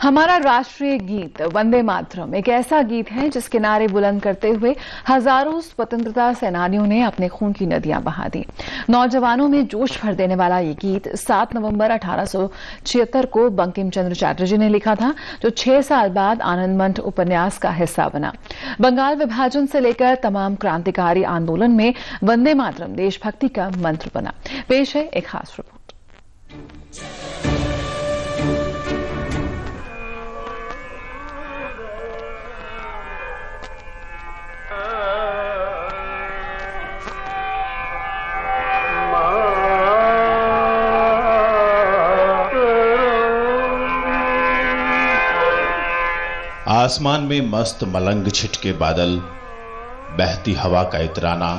हमारा राष्ट्रीय गीत वंदे मातरम एक ऐसा गीत है जिसके नारे बुलंद करते हुए हज़ारों स्वतंत्रता सेनानियों ने अपने खून की नदियाँ बहा दी। नौजवानों में जोश भर देने वाला ये गीत 7 नवंबर अठारह को बंकिम चंद्र चैटर्जी ने लिखा था, जो छह साल बाद आनंद मंठ उपन्यास का हिस्सा बना। बंगाल विभाजन से लेकर तमाम क्रांतिकारी आंदोलन में वंदे मातरम देशभक्ति का मंत्र बना। पेश है एक खास रिपोर्ट। आसमान में मस्त मलंग छिटके बादल बहती हवा का इतराना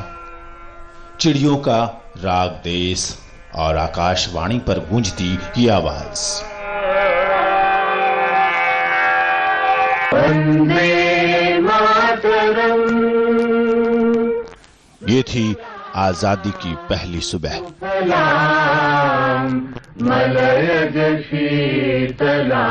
चिड़ियों का राग देश और आकाशवाणी पर गूंजती ये आवाज़। ये थी आज़ादी की पहली सुबह। मलय शीतला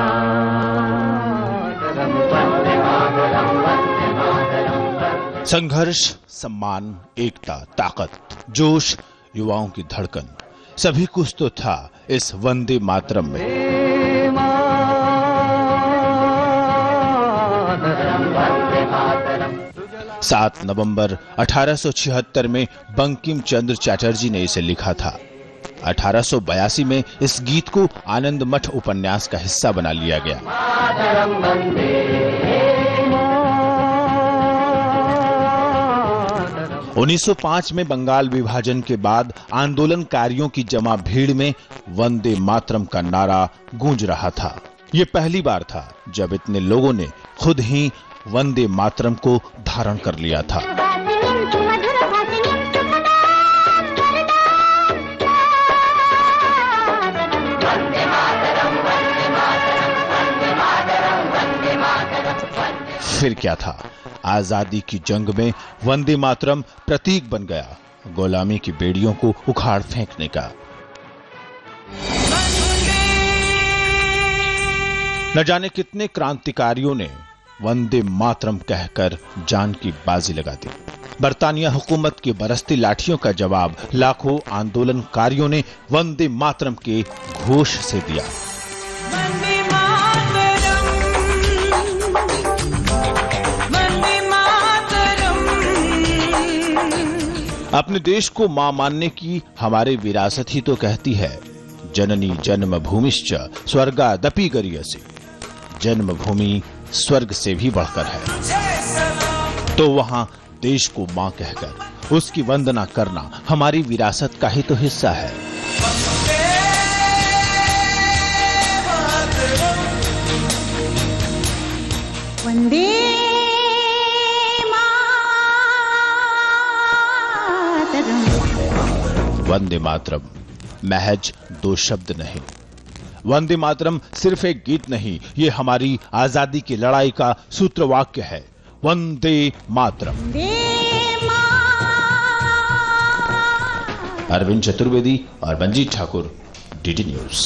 संघर्ष, सम्मान, एकता, ताकत, जोश, युवाओं की धड़कन, सभी कुछ तो था इस वंदे मातरम में। सात नवंबर 1876 में बंकिम चंद्र चैटर्जी ने इसे लिखा था। 1882 में इस गीत को आनंद मठ उपन्यास का हिस्सा बना लिया गया। 1905 में बंगाल विभाजन के बाद आंदोलनकारियों की जमा भीड़ में वंदे मातरम का नारा गूंज रहा था। ये पहली बार था जब इतने लोगों ने खुद ही वंदे मातरम को धारण कर लिया था। फिर क्या था? आज़ादी की जंग में वंदे मातरम प्रतीक बन गया। गुलामी की बेड़ियों को उखाड़ फेंकने का। न जाने कितने क्रांतिकारियों ने वंदे मातरम कहकर जान की बाजी लगा दी। बरतानिया हुकूमत की बरसती लाठियों का जवाब लाखों आंदोलनकारियों ने वंदे मातरम के घोष से दिया। अपने देश को माँ मानने की हमारी विरासत ही तो कहती है। जननी जन्म भूमिश्च स्वर्गादपि गरियसी जन्मभूमि स्वर्ग से भी बढ़कर है। तो वहाँ देश को माँ कहकर उसकी वंदना करना हमारी विरासत का ही तो हिस्सा है। वंदे वंदे मातरम महज दो शब्द नहीं। वंदे मातरम सिर्फ़ एक गीत नहीं ये हमारी आज़ादी की लड़ाई का सूत्र वाक्य है। वंदे मातरम अरविंद चतुर्वेदी और मंजीत ठाकुर डीडी न्यूज़